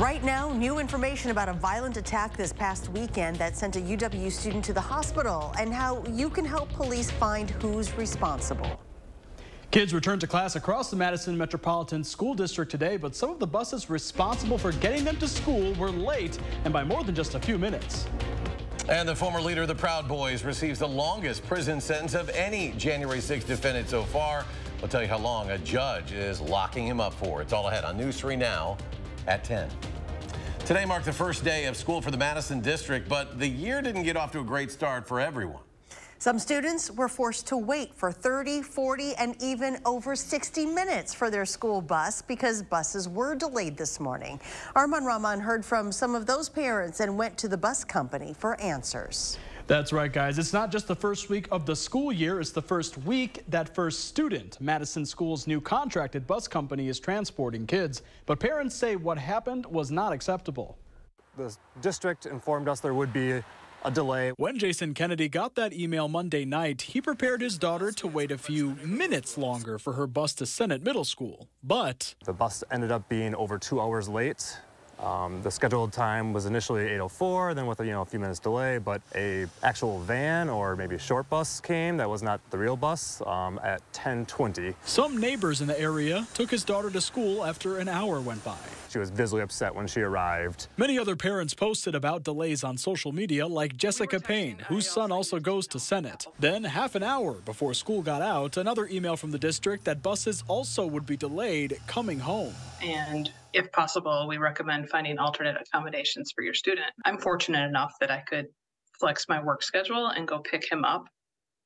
Right now, new information about a violent attack this past weekend that sent a UW student to the hospital and how you can help police find who's responsible. Kids returned to class across the Madison Metropolitan School District today, but some of the buses responsible for getting them to school were late and by more than just a few minutes. And the former leader of the Proud Boys receives the longest prison sentence of any January 6 defendant so far. We'll tell you how long a judge is locking him up for. It's all ahead on News 3 Now at 10. Today marked the first day of school for the Madison District, but the year didn't get off to a great start for everyone. Some students were forced to wait for 30, 40, and even over 60 minutes for their school bus because buses were delayed this morning. Arman Rahman heard from some of those parents and went to the bus company for answers. That's right, guys. It's not just the first week of the school year. It's the first week that first student. Madison School's new contracted bus company is transporting kids. But parents say what happened was not acceptable. The district informed us there would be a delay. When Jason Kennedy got that email Monday night, he prepared his daughter to wait a few minutes longer for her bus to Sennett Middle School. But the bus ended up being over two hours late. Um, the scheduled time was initially 8.04, then with a, you know, a few minutes delay, but a actual van or maybe a short bus came that was not the real bus um, at 10.20. Some neighbors in the area took his daughter to school after an hour went by. She was visibly upset when she arrived. Many other parents posted about delays on social media, like Jessica Payne, whose son also goes to Sennett. Then, half an hour before school got out, another email from the district that buses also would be delayed coming home. And if possible, we recommend finding alternate accommodations for your student. I'm fortunate enough that I could flex my work schedule and go pick him up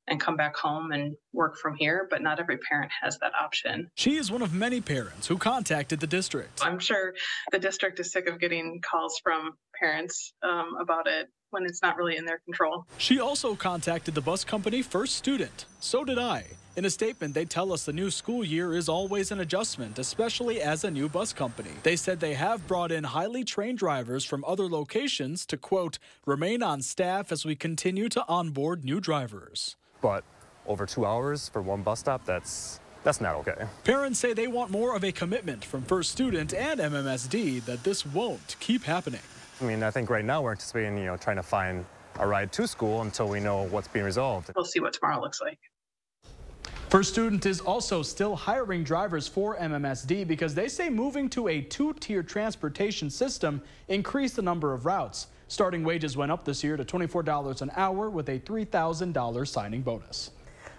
and come back home and work from here, but not every parent has that option. She is one of many parents who contacted the district. I'm sure the district is sick of getting calls from parents um, about it when it's not really in their control. She also contacted the bus company First Student. So did I. In a statement, they tell us the new school year is always an adjustment, especially as a new bus company. They said they have brought in highly trained drivers from other locations to, quote, remain on staff as we continue to onboard new drivers. But over two hours for one bus stop, that's that's not okay. Parents say they want more of a commitment from First Student and MMSD that this won't keep happening. I mean, I think right now we're anticipating, you know, trying to find a ride to school until we know what's being resolved. We'll see what tomorrow looks like. First Student is also still hiring drivers for MMSD because they say moving to a two-tier transportation system increased the number of routes. Starting wages went up this year to $24 an hour with a $3,000 signing bonus.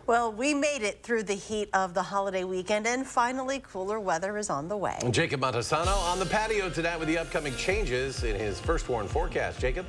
Well, we made it through the heat of the holiday weekend, and finally, cooler weather is on the way. Jacob Montesano on the patio tonight with the upcoming changes in his first warn forecast. Jacob?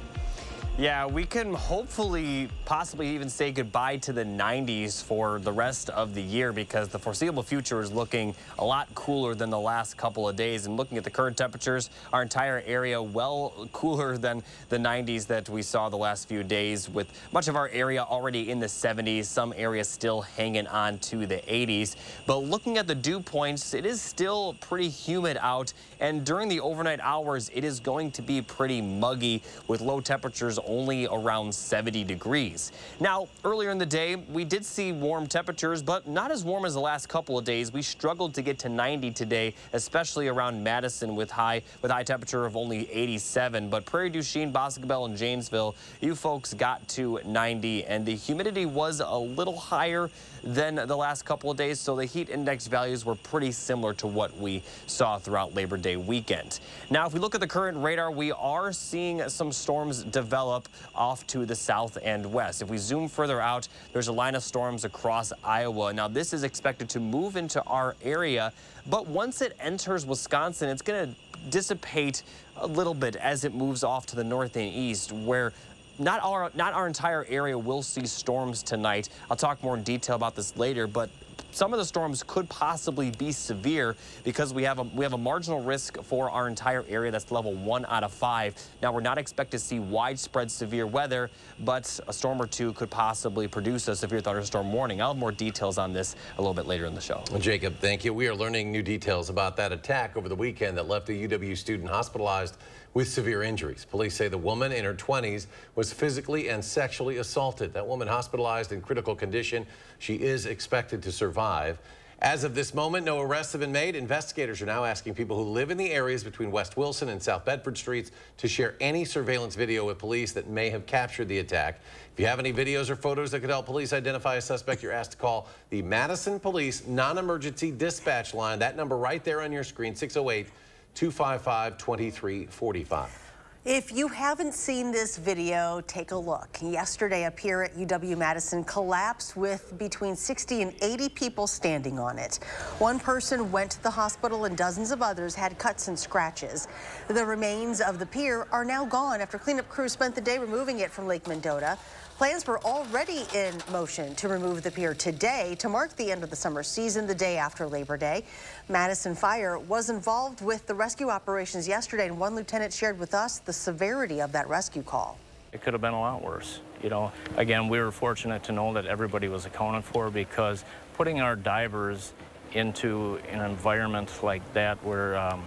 Yeah, we can hopefully possibly even say goodbye to the 90s for the rest of the year because the foreseeable future is looking a lot cooler than the last couple of days. And looking at the current temperatures, our entire area well cooler than the 90s that we saw the last few days with much of our area already in the 70s, some areas still hanging on to the 80s. But looking at the dew points, it is still pretty humid out. And during the overnight hours, it is going to be pretty muggy with low temperatures only around 70 degrees. Now, earlier in the day, we did see warm temperatures, but not as warm as the last couple of days. We struggled to get to 90 today, especially around Madison with high with high temperature of only 87. But Prairie du Chien, Boscobel, and Janesville, you folks got to 90, and the humidity was a little higher than the last couple of days, so the heat index values were pretty similar to what we saw throughout Labor Day weekend. Now, if we look at the current radar, we are seeing some storms develop off to the south and west. If we zoom further out, there's a line of storms across Iowa. Now, this is expected to move into our area, but once it enters Wisconsin, it's going to dissipate a little bit as it moves off to the north and east, where not our, not our entire area will see storms tonight. I'll talk more in detail about this later, but some of the storms could possibly be severe because we have a we have a marginal risk for our entire area that's level one out of five. Now we're not expected to see widespread severe weather, but a storm or two could possibly produce a severe thunderstorm warning. I'll have more details on this a little bit later in the show. Well, Jacob, thank you. We are learning new details about that attack over the weekend that left a UW student hospitalized with severe injuries. Police say the woman in her 20s was physically and sexually assaulted. That woman hospitalized in critical condition. She is expected to survive. As of this moment, no arrests have been made. Investigators are now asking people who live in the areas between West Wilson and South Bedford Streets to share any surveillance video with police that may have captured the attack. If you have any videos or photos that could help police identify a suspect, you're asked to call the Madison Police Non-Emergency Dispatch Line. That number right there on your screen, 608 255 2345. If you haven't seen this video, take a look. Yesterday, a pier at UW-Madison collapsed with between 60 and 80 people standing on it. One person went to the hospital and dozens of others had cuts and scratches. The remains of the pier are now gone after cleanup crews spent the day removing it from Lake Mendota. Plans were already in motion to remove the pier today to mark the end of the summer season the day after Labor Day. Madison Fire was involved with the rescue operations yesterday, and one lieutenant shared with us the severity of that rescue call. It could have been a lot worse. You know, again, we were fortunate to know that everybody was accounted for because putting our divers into an environment like that where, um,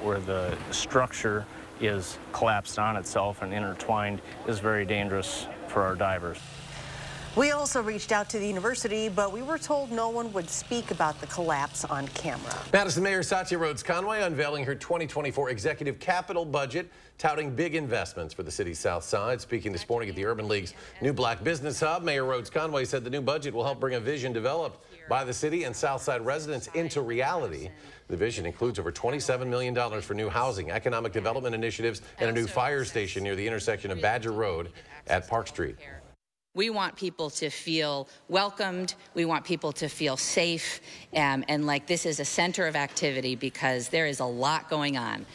where the structure is collapsed on itself and intertwined is very dangerous for our divers. We also reached out to the university, but we were told no one would speak about the collapse on camera. Madison Mayor Satya Rhodes Conway unveiling her 2024 executive capital budget, touting big investments for the city's south side. Speaking this morning at the Urban League's new Black Business Hub, Mayor Rhodes Conway said the new budget will help bring a vision developed by the city and Southside residents into reality. The vision includes over $27 million for new housing, economic development initiatives, and a new fire station near the intersection of Badger Road at Park Street. We want people to feel welcomed. We want people to feel safe um, and like this is a center of activity because there is a lot going on.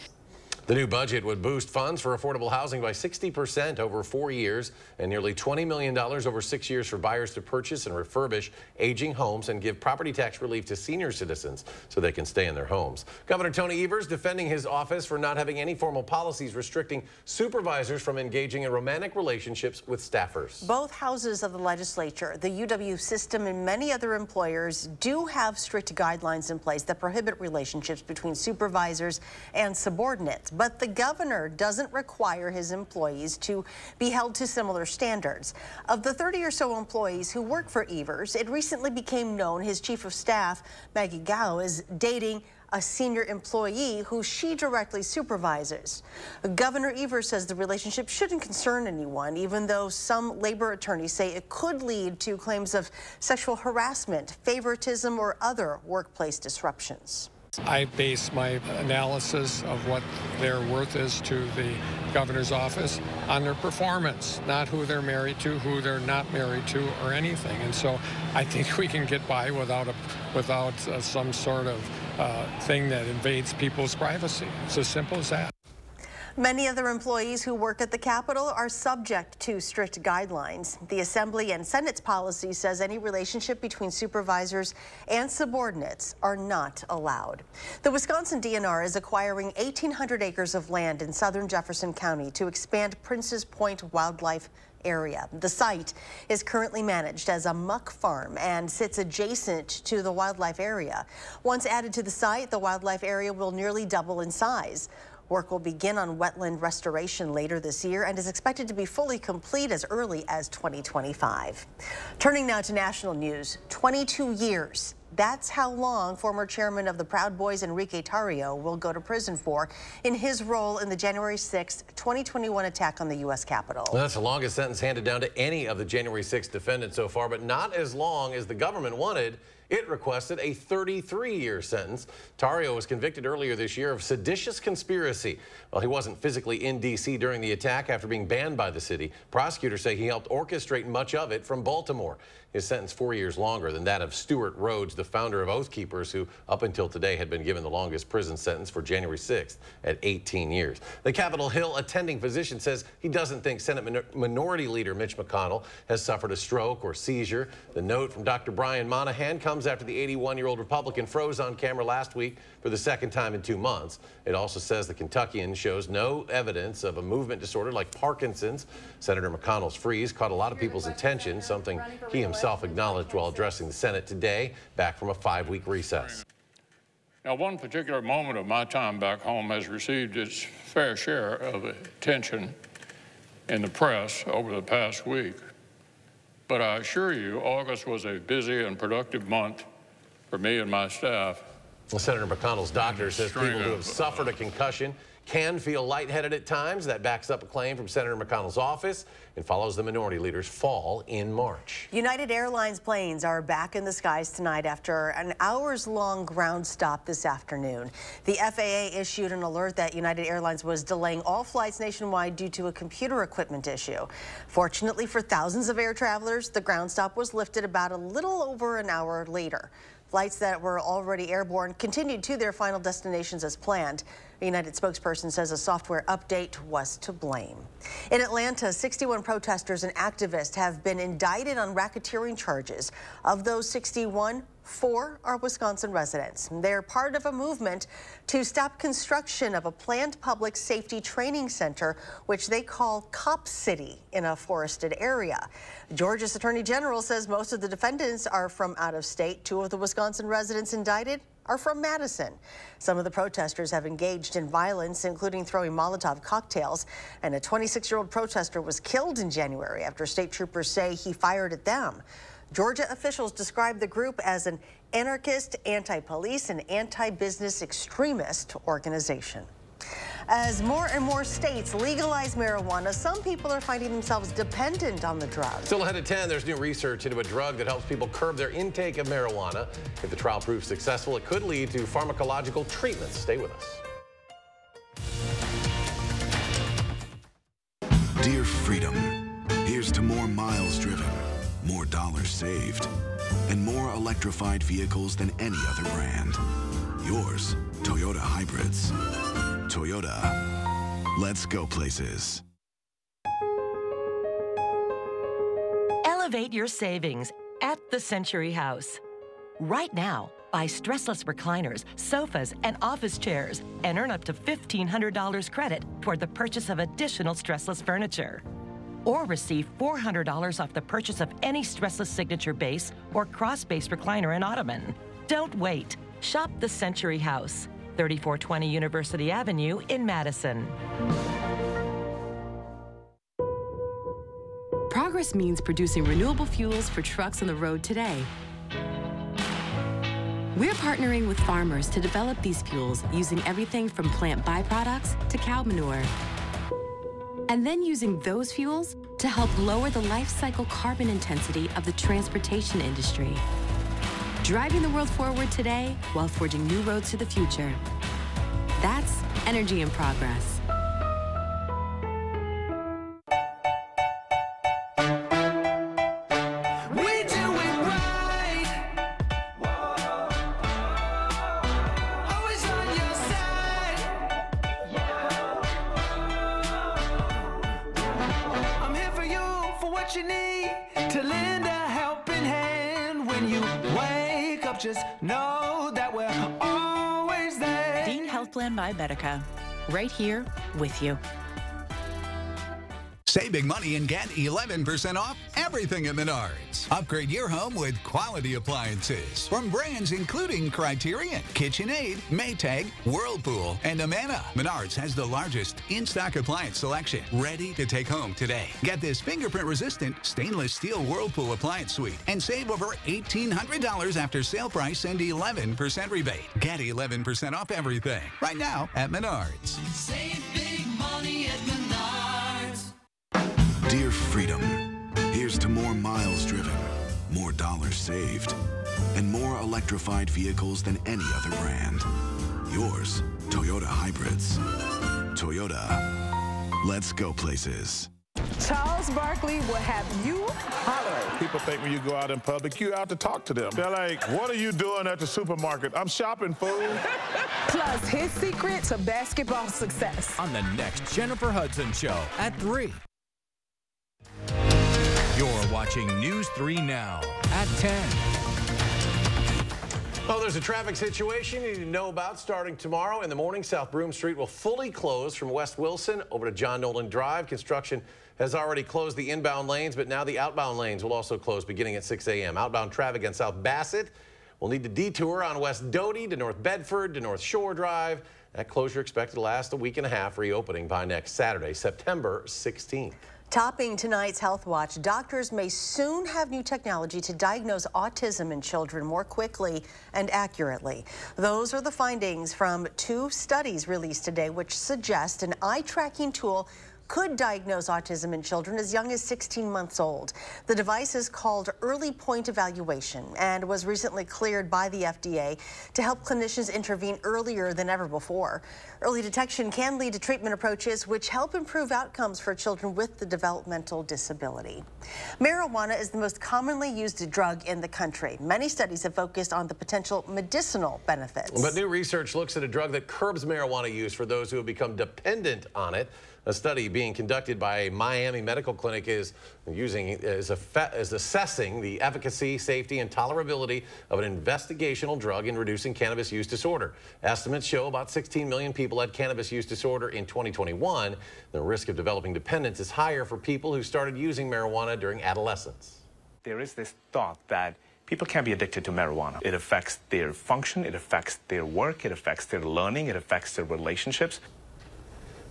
The new budget would boost funds for affordable housing by 60% over four years and nearly $20 million over six years for buyers to purchase and refurbish aging homes and give property tax relief to senior citizens so they can stay in their homes. Governor Tony Evers defending his office for not having any formal policies restricting supervisors from engaging in romantic relationships with staffers. Both houses of the legislature, the UW system, and many other employers do have strict guidelines in place that prohibit relationships between supervisors and subordinates but the governor doesn't require his employees to be held to similar standards. Of the 30 or so employees who work for Evers, it recently became known his chief of staff, Maggie Gau, is dating a senior employee who she directly supervises. Governor Evers says the relationship shouldn't concern anyone, even though some labor attorneys say it could lead to claims of sexual harassment, favoritism, or other workplace disruptions. I base my analysis of what their worth is to the governor's office on their performance, not who they're married to, who they're not married to, or anything. And so I think we can get by without a, without uh, some sort of uh, thing that invades people's privacy. It's as simple as that. Many other employees who work at the Capitol are subject to strict guidelines. The Assembly and Senate's policy says any relationship between supervisors and subordinates are not allowed. The Wisconsin DNR is acquiring 1,800 acres of land in southern Jefferson County to expand Princes Point Wildlife area. The site is currently managed as a muck farm and sits adjacent to the wildlife area. Once added to the site, the wildlife area will nearly double in size. Work will begin on wetland restoration later this year and is expected to be fully complete as early as 2025. Turning now to national news, 22 years. That's how long former chairman of the Proud Boys Enrique Tarrio will go to prison for in his role in the January 6, 2021 attack on the U.S. Capitol. Well, that's the longest sentence handed down to any of the January 6 defendants so far, but not as long as the government wanted. It requested a 33-year sentence. Tarrio was convicted earlier this year of seditious conspiracy. Well, he wasn't physically in D.C. during the attack after being banned by the city. Prosecutors say he helped orchestrate much of it from Baltimore. His sentenced four years longer than that of Stewart Rhodes, the founder of Oath Keepers, who up until today had been given the longest prison sentence for January 6th at 18 years. The Capitol Hill attending physician says he doesn't think Senate Min Minority Leader Mitch McConnell has suffered a stroke or seizure. The note from Dr. Brian Monahan comes after the 81-year-old Republican froze on camera last week for the second time in two months. It also says the Kentuckian shows no evidence of a movement disorder like Parkinson's. Senator McConnell's freeze caught a lot of people's attention, something he himself himself acknowledged while addressing the Senate today, back from a five-week recess. Now, one particular moment of my time back home has received its fair share of attention in the press over the past week. But I assure you, August was a busy and productive month for me and my staff. Well, Senator McConnell's doctor says people who have uh, suffered a concussion can feel lightheaded at times. That backs up a claim from Senator McConnell's office and follows the minority leader's fall in March. United Airlines planes are back in the skies tonight after an hours long ground stop this afternoon. The FAA issued an alert that United Airlines was delaying all flights nationwide due to a computer equipment issue. Fortunately for thousands of air travelers, the ground stop was lifted about a little over an hour later. Flights that were already airborne continued to their final destinations as planned. A United spokesperson says a software update was to blame. In Atlanta, 61 protesters and activists have been indicted on racketeering charges. Of those 61, Four are Wisconsin residents. They're part of a movement to stop construction of a planned public safety training center, which they call Cop City in a forested area. Georgia's Attorney General says most of the defendants are from out of state. Two of the Wisconsin residents indicted are from Madison. Some of the protesters have engaged in violence, including throwing Molotov cocktails, and a 26-year-old protester was killed in January after state troopers say he fired at them. Georgia officials describe the group as an anarchist, anti-police, and anti-business extremist organization. As more and more states legalize marijuana, some people are finding themselves dependent on the drug. Still ahead at 10, there's new research into a drug that helps people curb their intake of marijuana. If the trial proves successful, it could lead to pharmacological treatments. Stay with us. Dear Freedom, here's to more miles driven more dollars saved, and more electrified vehicles than any other brand. Yours, Toyota Hybrids. Toyota, let's go places. Elevate your savings at the Century House. Right now, buy stressless recliners, sofas, and office chairs and earn up to $1,500 credit toward the purchase of additional stressless furniture or receive $400 off the purchase of any stressless signature base or cross base recliner and ottoman. Don't wait. Shop the Century House, 3420 University Avenue in Madison. Progress means producing renewable fuels for trucks on the road today. We're partnering with farmers to develop these fuels using everything from plant byproducts to cow manure and then using those fuels to help lower the life cycle carbon intensity of the transportation industry. Driving the world forward today while forging new roads to the future. That's energy in progress. Right here with you. Save big money and get 11% off everything at Menards. Upgrade your home with quality appliances from brands including Criterion, KitchenAid, Maytag, Whirlpool, and Amana. Menards has the largest in-stock appliance selection ready to take home today. Get this fingerprint-resistant stainless steel Whirlpool appliance suite and save over $1,800 after sale price and 11% rebate. Get 11% off everything right now at Menards. Save big money at Menards. Dear Freedom, here's to more miles driven, more dollars saved, and more electrified vehicles than any other brand. Yours, Toyota Hybrids. Toyota, let's go places. Charles Barkley will have you hollering. People think when you go out in public, you out to talk to them. They're like, what are you doing at the supermarket? I'm shopping, fool. Plus, his secret to basketball success. On the next Jennifer Hudson Show at 3. You're watching News 3 Now at 10. Well, there's a traffic situation you need to know about starting tomorrow in the morning. South Broom Street will fully close from West Wilson over to John Nolen Drive. Construction has already closed the inbound lanes, but now the outbound lanes will also close beginning at 6 a.m. Outbound traffic on South Bassett will need to detour on West Doty to North Bedford to North Shore Drive. That closure expected to last a week and a half, reopening by next Saturday, September 16th. Topping tonight's Health Watch, doctors may soon have new technology to diagnose autism in children more quickly and accurately. Those are the findings from two studies released today, which suggest an eye tracking tool could diagnose autism in children as young as 16 months old. The device is called EarliPoint Evaluation and was recently cleared by the FDA to help clinicians intervene earlier than ever before. Early detection can lead to treatment approaches which help improve outcomes for children with the developmental disability. Marijuana is the most commonly used drug in the country. Many studies have focused on the potential medicinal benefits. But new research looks at a drug that curbs marijuana use for those who have become dependent on it. A study being conducted by a Miami medical clinic is using is, is assessing the efficacy, safety, and tolerability of an investigational drug in reducing cannabis use disorder. Estimates show about 16 million people had cannabis use disorder in 2021. The risk of developing dependence is higher for people who started using marijuana during adolescence. There is this thought that people can be addicted to marijuana. It affects their function, it affects their work, it affects their learning, it affects their relationships.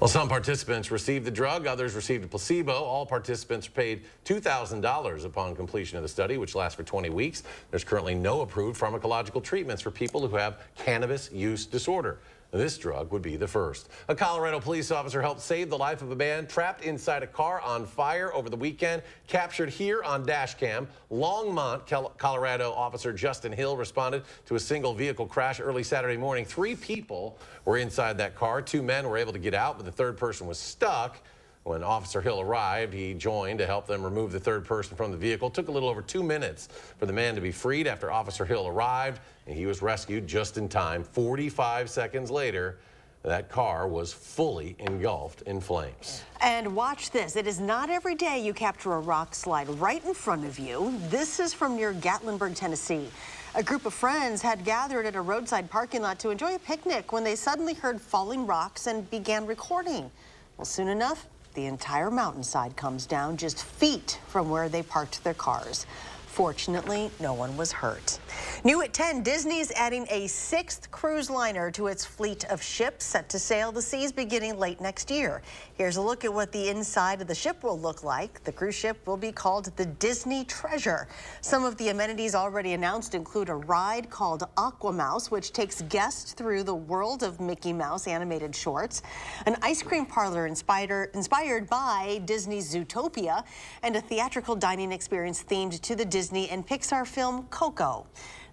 Well, some participants received the drug, others received a placebo. All participants paid $2,000 upon completion of the study, which lasts for 20 weeks. There's currently no approved pharmacological treatments for people who have cannabis use disorder. This drug would be the first. A Colorado police officer helped save the life of a man trapped inside a car on fire over the weekend, captured here on dash cam. Longmont, Colorado officer Justin Hill responded to a single vehicle crash early Saturday morning. Three people were inside that car. Two men were able to get out, but the third person was stuck. When Officer Hill arrived, he joined to help them remove the third person from the vehicle. It took a little over two minutes for the man to be freed after Officer Hill arrived, and he was rescued just in time. 45 seconds later, that car was fully engulfed in flames. And watch this. It is not every day you capture a rock slide right in front of you. This is from near Gatlinburg, Tennessee. A group of friends had gathered at a roadside parking lot to enjoy a picnic when they suddenly heard falling rocks and began recording. Well, soon enough, the entire mountainside comes down just feet from where they parked their cars. Fortunately, no one was hurt. New at 10, Disney's adding a sixth cruise liner to its fleet of ships set to sail the seas beginning late next year. Here's a look at what the inside of the ship will look like. The cruise ship will be called the Disney Treasure. Some of the amenities already announced include a ride called Aqua Mouse, which takes guests through the world of Mickey Mouse animated shorts, an ice cream parlor inspired, inspired by Disney's Zootopia, and a theatrical dining experience themed to the Disney and Pixar film Coco.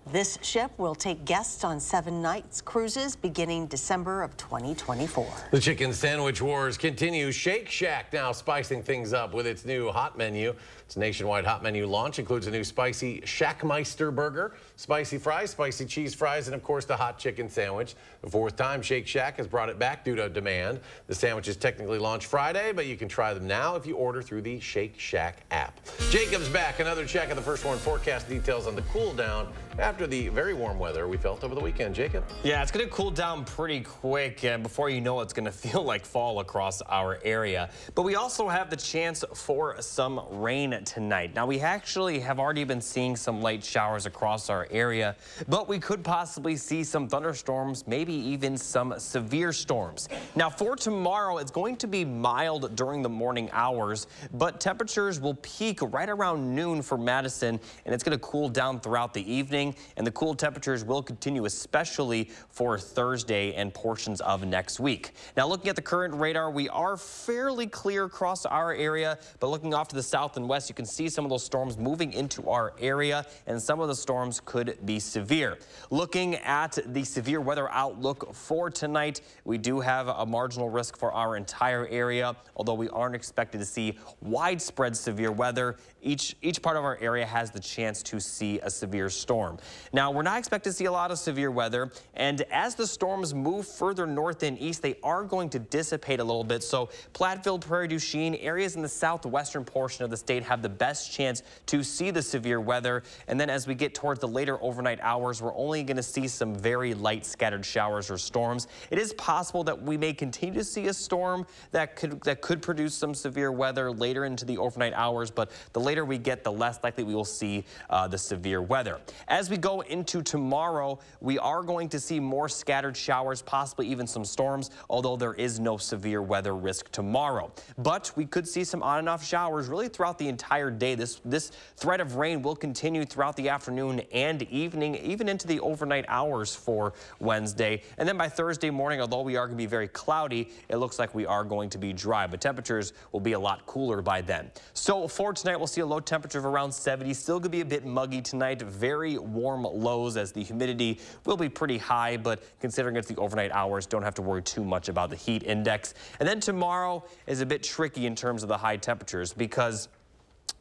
This ship will take guests on seven nights cruises beginning December of 2024. The chicken sandwich wars continue. Shake Shack now spicing things up with its new hot menu. Its nationwide hot menu launch includes a new spicy Shackmeister burger, spicy fries, spicy cheese fries, and of course the hot chicken sandwich. The fourth time Shake Shack has brought it back due to demand. The sandwich is technically launched Friday, but you can try them now if you order through the Shake Shack app. Jacob's back. Another check of the first warn forecast details on the cool down after the very warm weather we felt over the weekend. Jacob? Yeah, it's going to cool down pretty quick, and before you know it, it's going to feel like fall across our area. But we also have the chance for some rain tonight. Now, we actually have already been seeing some light showers across our area, but we could possibly see some thunderstorms, maybe even some severe storms. Now, for tomorrow, it's going to be mild during the morning hours, but temperatures will peak right around noon for Madison, and it's going to cool down throughout the evening, and the cool temperatures will continue, especially for Thursday and portions of next week. Now, looking at the current radar, we are fairly clear across our area, but looking off to the south and west, you can see some of those storms moving into our area, and some of the storms could be severe. Looking at the severe weather outlook for tonight, we do have a marginal risk for our entire area, although we aren't expected to see widespread severe weather. Each, each part of our area has the chance to see a severe storm. Now, we're not expected to see a lot of severe weather, and as the storms move further north and east, they are going to dissipate a little bit. So Platteville, Prairie du Chien, areas in the southwestern portion of the state have the best chance to see the severe weather. And then as we get towards the later overnight hours, we're only going to see some very light scattered showers or storms. It is possible that we may continue to see a storm that could that could produce some severe weather later into the overnight hours, but the later we get, the less likely we will see uh, the severe weather. As we go into tomorrow, we are going to see more scattered showers, possibly even some storms, although there is no severe weather risk tomorrow. But we could see some on and off showers really throughout the entire day. This, this threat of rain will continue throughout the afternoon and evening, even into the overnight hours for Wednesday. And then by Thursday morning, although we are going to be very cloudy, it looks like we are going to be dry, but temperatures will be a lot cooler by then. So for tonight, we'll see a low temperature of around 70. Still going to be a bit muggy tonight. Very warm lows as the humidity will be pretty high, but considering it's the overnight hours, don't have to worry too much about the heat index. And then tomorrow is a bit tricky in terms of the high temperatures because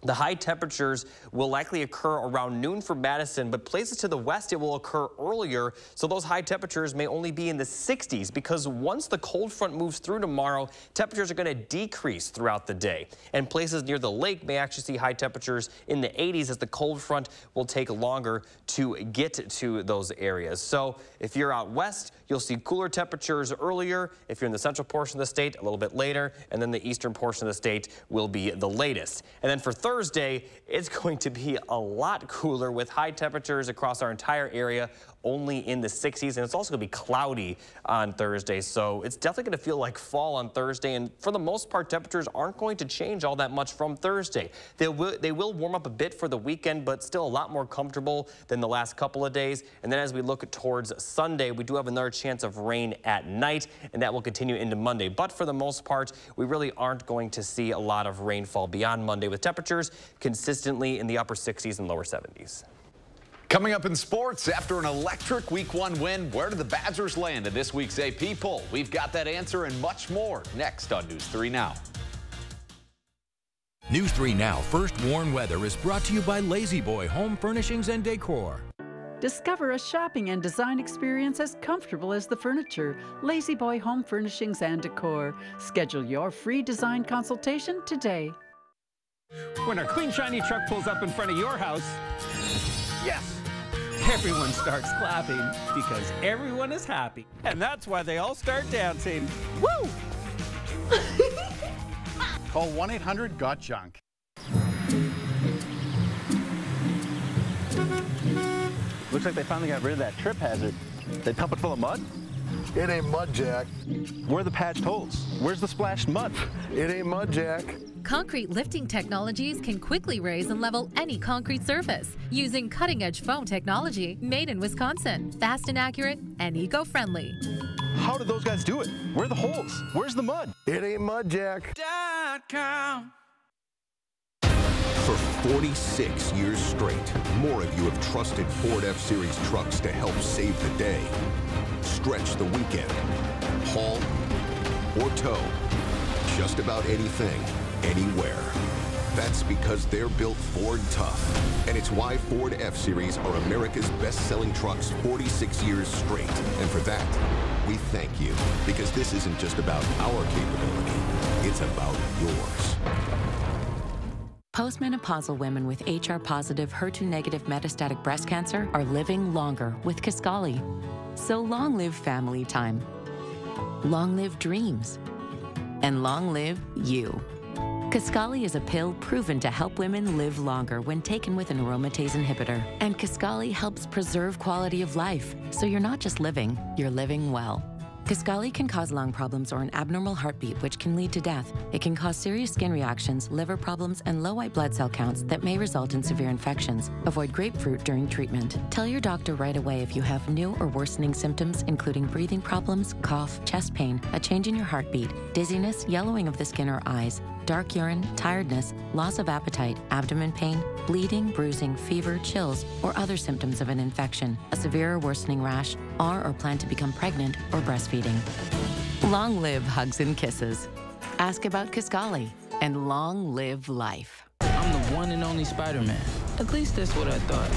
the high temperatures will likely occur around noon for Madison, but places to the west it will occur earlier, so those high temperatures may only be in the 60s because once the cold front moves through tomorrow, temperatures are going to decrease throughout the day. And places near the lake may actually see high temperatures in the 80s as the cold front will take longer to get to those areas. So if you're out west, you'll see cooler temperatures earlier. If you're in the central portion of the state, a little bit later, and then the eastern portion of the state will be the latest. And then for Thursday, it's going to be a lot cooler with high temperatures across our entire area only in the 60s, and it's also going to be cloudy on Thursday, so it's definitely going to feel like fall on Thursday, and for the most part, temperatures aren't going to change all that much from Thursday. They will, they will warm up a bit for the weekend, but still a lot more comfortable than the last couple of days, and then as we look towards Sunday, we do have another chance of rain at night, and that will continue into Monday, but for the most part, we really aren't going to see a lot of rainfall beyond Monday with temperatures consistently in the upper 60s and lower 70s. Coming up in sports, after an electric Week 1 win, where do the Badgers land in this week's AP poll? We've got that answer and much more next on News 3 Now. News 3 Now First Warn Weather is brought to you by La-Z-Boy Home Furnishings and Decor. Discover a shopping and design experience as comfortable as the furniture. La-Z-Boy Home Furnishings and Decor. Schedule your free design consultation today. When our clean, shiny truck pulls up in front of your house, yes! Everyone starts clapping because everyone is happy. And that's why they all start dancing. Woo! Call 1 800 Got Junk. Looks like they finally got rid of that trip hazard. They pump it full of mud? It ain't mud, Jack. Where are the patched holes? Where's the splashed mud? It ain't mud, Jack. Concrete lifting technologies can quickly raise and level any concrete surface using cutting edge foam technology made in Wisconsin. Fast and accurate and eco friendly. How did those guys do it? Where are the holes? Where's the mud? It ain't mud, Jack. For 46 years straight, more of you have trusted Ford F-Series trucks to help save the day. Stretch the weekend. Haul or tow. Just about anything, anywhere. That's because they're built Ford tough. And it's why Ford F-Series are America's best-selling trucks 46 years straight. And for that, we thank you. Because this isn't just about our capability. It's about yours. Postmenopausal women with HR positive, HER2 negative metastatic breast cancer are living longer with Kisqali. So long live family time. Long live dreams. And long live you. Kisqali is a pill proven to help women live longer when taken with an aromatase inhibitor. And Kisqali helps preserve quality of life, so you're not just living, you're living well. Kisqali can cause lung problems or an abnormal heartbeat, which can lead to death. It can cause serious skin reactions, liver problems, and low white blood cell counts that may result in severe infections. Avoid grapefruit during treatment. Tell your doctor right away if you have new or worsening symptoms, including breathing problems, cough, chest pain, a change in your heartbeat, dizziness, yellowing of the skin or eyes, dark urine, tiredness, loss of appetite, abdomen pain, bleeding, bruising, fever, chills, or other symptoms of an infection, a severe or worsening rash, are or plan to become pregnant or breastfeeding. Long live hugs and kisses. Ask about Kisqali and long live life. I'm the one and only Spider-Man. At least that's what I thought.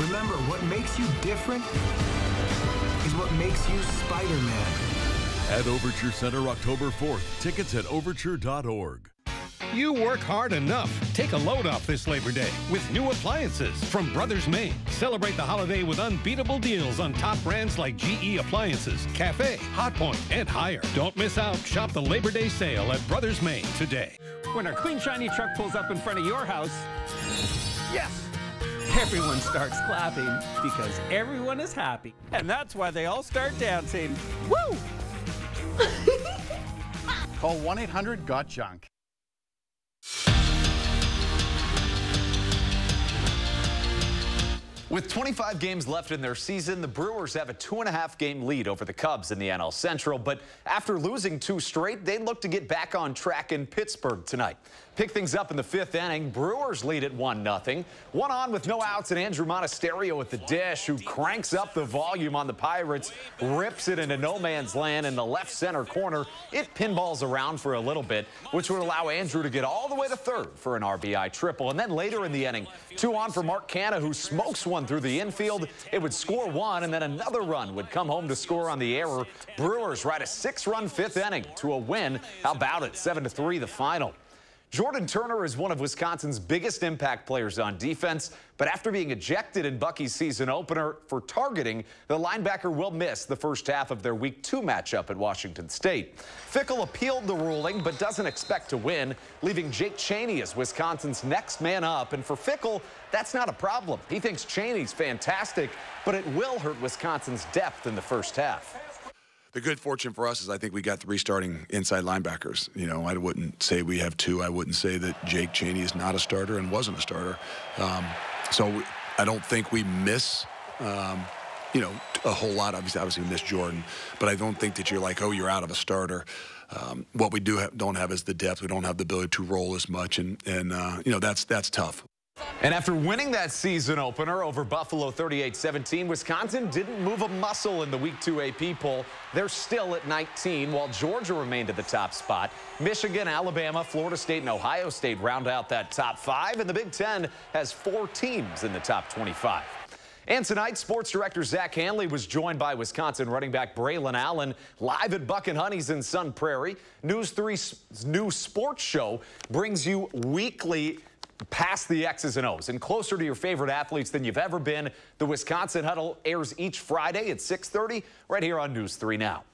Remember, what makes you different is what makes you Spider-Man. At Overture Center October 4th. Tickets at overture.org. You work hard enough. Take a load off this Labor Day with new appliances from Brothers Main. Celebrate the holiday with unbeatable deals on top brands like GE Appliances, Cafe, Hotpoint, and Haier. Don't miss out. Shop the Labor Day sale at Brothers Main today. When our clean, shiny truck pulls up in front of your house, yes! everyone starts clapping because everyone is happy. And that's why they all start dancing. Woo! Call 1 800 Got Junk. With 25 games left in their season, the Brewers have a two and a half game lead over the Cubs in the NL Central. But after losing two straight, they look to get back on track in Pittsburgh tonight. Pick things up in the fifth inning. Brewers lead at 1 0. One on with no outs, and Andrew Monasterio at the dish, who cranks up the volume on the Pirates, rips it into no man's land in the left center corner. It pinballs around for a little bit, which would allow Andrew to get all the way to third for an RBI triple. And then later in the inning, two on for Mark Canha, who smokes one through the infield. It would score one, and then another run would come home to score on the error. Brewers ride a six run fifth inning to a win. How about it? 7 to 3 the final. Jordan Turner is one of Wisconsin's biggest impact players on defense, but after being ejected in Bucky's season opener for targeting, the linebacker will miss the first half of their Week 2 matchup at Washington State. Fickell appealed the ruling, but doesn't expect to win, leaving Jake Chaney as Wisconsin's next man up. And for Fickell, that's not a problem. He thinks Chaney's fantastic, but it will hurt Wisconsin's depth in the first half the good fortune for us is I think we got three starting inside linebackers. You know, I wouldn't say we have two. I wouldn't say that Jake Chaney is not a starter and wasn't a starter. Um, so I don't think we miss. Um, you know, a whole lot. Obviously, obviously miss Jordan, but I don't think that you're like, oh, you're out of a starter. Um, what we do have, don't have is the depth. We don't have the ability to roll as much, and and uh, you know that's that's tough. And after winning that season opener over Buffalo 38-17, Wisconsin didn't move a muscle in the Week 2 AP poll. They're still at 19, while Georgia remained at the top spot. Michigan, Alabama, Florida State, and Ohio State round out that top five, and the Big Ten has four teams in the top 25. And tonight, sports director Zach Hanley was joined by Wisconsin running back Braylon Allen live at Buck and Honey's in Sun Prairie. News 3's new sports show brings you weekly past the X's and O's and closer to your favorite athletes than you've ever been. The Wisconsin Huddle airs each Friday at 6.30 right here on News 3 Now.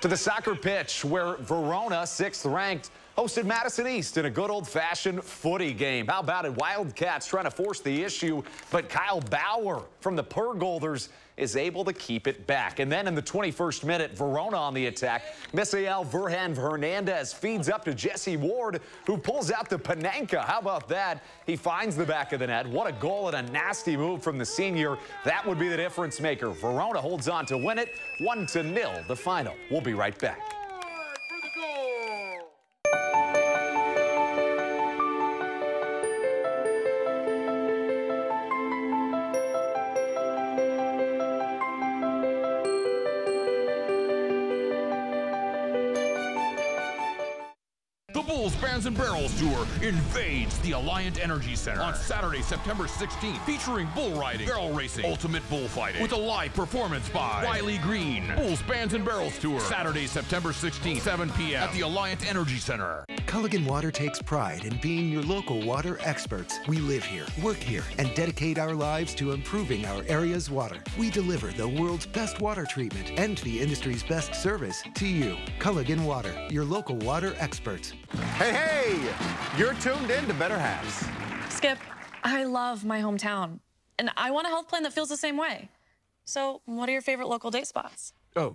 To the soccer pitch where Verona, sixth ranked, hosted Madison East in a good old-fashioned footy game. How about it? Wildcats trying to force the issue, but Kyle Bauer from the Purgolders is able to keep it back. And then in the 21st minute, Verona on the attack. Misael Verhan Hernandez feeds up to Jesse Ward, who pulls out the Panenka. How about that? He finds the back of the net. What a goal and a nasty move from the senior. That would be the difference maker. Verona holds on to win it. One to nil, the final. We'll be right back. Bands and Barrels Tour invades the Alliant Energy Center on Saturday, September 16th, featuring bull riding, barrel racing, ultimate bullfighting, with a live performance by Wiley Green. Bulls Bands and Barrels Tour, Saturday, September 16th, 7 p.m. at the Alliant Energy Center. Culligan Water takes pride in being your local water experts. We live here, work here, and dedicate our lives to improving our area's water. We deliver the world's best water treatment and the industry's best service to you. Culligan Water, your local water experts. Hey, hey! You're tuned in to Better Halves. Skip, I love my hometown, and I want a health plan that feels the same way. So, what are your favorite local date spots? Oh,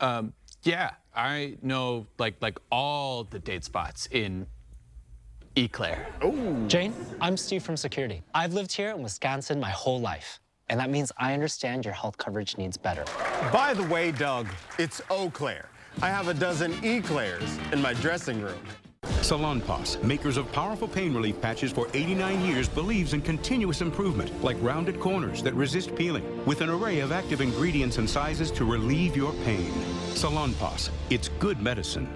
um, yeah, I know like like all the date spots in Eclair. Oh. Jane, I'm Steve from security. I've lived here in Wisconsin my whole life. And that means I understand your health coverage needs better. By the way, Doug, it's Eau Claire. I have a dozen Eclairs in my dressing room. Salonpas, makers of powerful pain relief patches for 89 years, believes in continuous improvement, like rounded corners that resist peeling, with an array of active ingredients and sizes to relieve your pain. Salonpas, it's good medicine.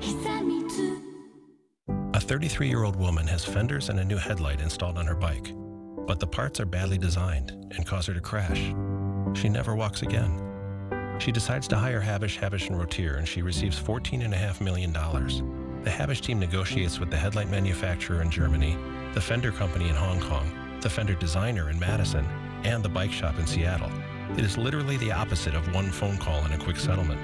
A 33-year-old woman has fenders and a new headlight installed on her bike, but the parts are badly designed and cause her to crash. She never walks again. She decides to hire Habush, Habush & Rottier, and she receives $14.5 million. The Habush team negotiates with the headlight manufacturer in Germany, the fender company in Hong Kong, the fender designer in Madison, and the bike shop in Seattle. It is literally the opposite of one phone call and a quick settlement.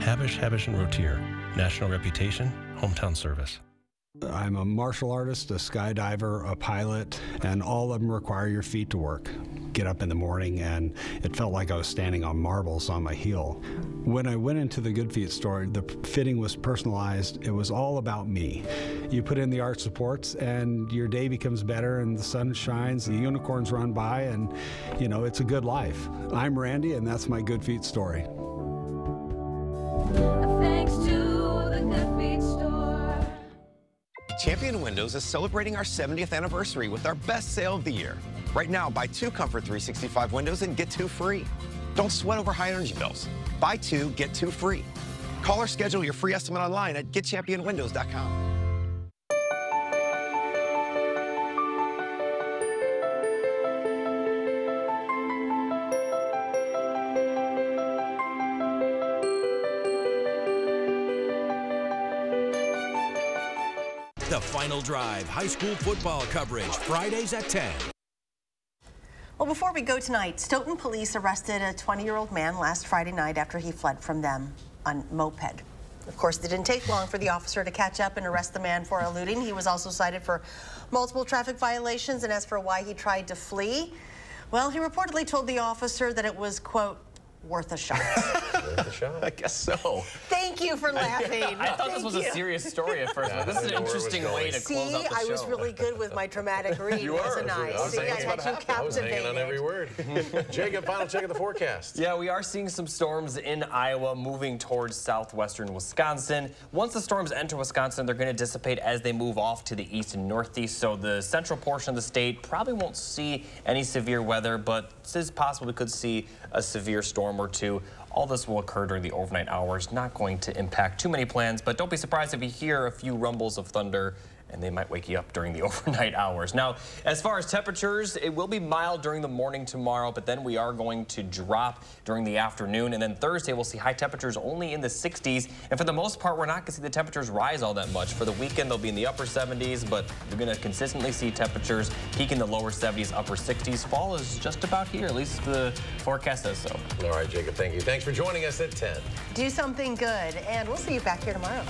Habush, Habush & Rottier. National reputation, hometown service. I'm a martial artist, a skydiver, a pilot, and all of them require your feet to work. get up in the morning and it felt like I was standing on marbles on my heel. When I went into the Good Feet store, the fitting was personalized. It was all about me. You put in the arch supports and your day becomes better and the sun shines, the unicorns run by and you know, it's a good life. I'm Randy and that's my Good Feet story. Champion Windows is celebrating our 70th anniversary with our best sale of the year. Right now, buy two Comfort 365 windows and get two free. Don't sweat over high energy bills. Buy two, get two free. Call or schedule your free estimate online at getchampionwindows.com. Final Drive high school football coverage, Fridays at 10. Well, before we go tonight, Stoughton police arrested a 20-year-old man last Friday night after he fled from them on moped. Of course, it didn't take long for the officer to catch up and arrest the man for eluding. He was also cited for multiple traffic violations, and as for why he tried to flee, well, he reportedly told the officer that it was, quote, worth a shot. Worth a shot. I guess so. Thank you for laughing. I thought this was you. a serious story at first, but this is an interesting way to See, close out the show. I was really good with my dramatic read, You were. wasn't I? I was See, I had on- you I was hanging on every word. Jacob, final check of the forecast. Yeah, we are seeing some storms in Iowa moving towards southwestern Wisconsin. Once the storms enter Wisconsin, they're going to dissipate as they move off to the east and northeast. So the central portion of the state probably won't see any severe weather, but it is possible we could see a severe storm or two. All this will occur during the overnight hours, not going to impact too many plans, but don't be surprised if you hear a few rumbles of thunder and they might wake you up during the overnight hours. Now, as far as temperatures, it will be mild during the morning tomorrow, but then we are going to drop during the afternoon. And then Thursday, we'll see high temperatures only in the 60s. And for the most part, we're not going to see the temperatures rise all that much. For the weekend, they'll be in the upper 70s, but you're going to consistently see temperatures peak in the lower 70s, upper 60s. Fall is just about here, at least the forecast says so. All right, Jacob, thank you. Thanks for joining us at 10. Do something good, and we'll see you back here tomorrow.